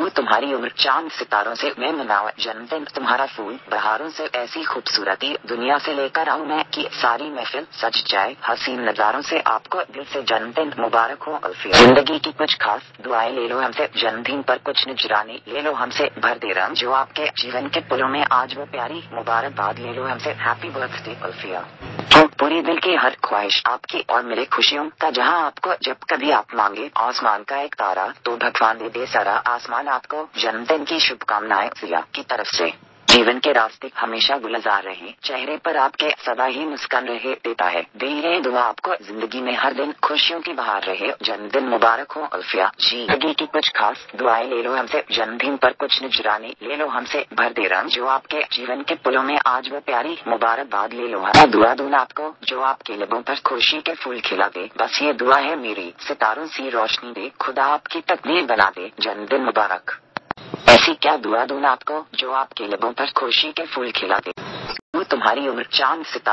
वो तुम्हारी उम्र चाँद सितारों से मैं मनाओ जन्मदिन, तुम्हारा फूल बहारों से ऐसी खूबसूरती दुनिया से लेकर आऊँ मैं कि सारी महफिल सज जाए, हसीन नजारों से आपको दिल से जन्मदिन मुबारक हो, अल्फिया। ज़िंदगी की कुछ खास दुआएँ ले लो हमसे, जन्मदिन पर कुछ निजरानी ले लो हमसे, भर दे रहा जो आपके जीवन के पुलों में आज वो प्यारी मुबारकबाद ले लो हमसे हैप्पी बर्थडे अल्फिया। तो पूरी दिल की हर ख्वाहिश आपकी और मेरे खुशियों का, जहाँ आपको जब कभी आप मांगे, आसमान का एक तारा तो भगवान दे दे सारा आसमान आपको जन्मदिन की शुभकामनाएँ सिया की तरफ़ से। जीवन के रास्ते हमेशा गुलजार रहे। चेहरे पर आपके सदा ही मुस्कान रहे देता है। दे रहे दुआ आपको ज़िंदगी में हर दिन खुशियों की बहार रहे। जन्मदिन मुबारक हो, अल्फिया। जी। ज़िंदगी की कुछ खास दुआएँ ले लो हमसे। जन्मदिन पर कुछ निजरानी ले लो हमसे। भर दे रंग। जो आपके जीवन के पुलों में आज वो प्यारी मुबारकबाद ले लो। दुआ दूँ आपको, जो आपके लबों पर खुशी के फूल खिला दे। बस ये दुआ है मेरी। सितारों सी रोशनी दे। खुदा आपकी तकदीर बना दे। जन्मदिन मुबारक। ऐसी क्या दुआ दूँ आपको, जो आपके लबों पर खुशी के फूल खिला दे। वो तुम्हारी उम्र चाँद सितारा